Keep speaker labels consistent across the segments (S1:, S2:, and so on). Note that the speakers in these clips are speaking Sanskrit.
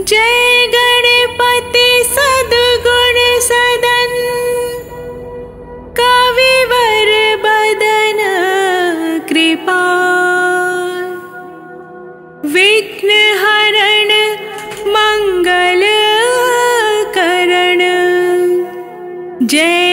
S1: जय गणपति सद्गुण सदन कविवर बदन कृपा। विघ्नहरण मङ्गल करण जय जय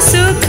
S1: सुख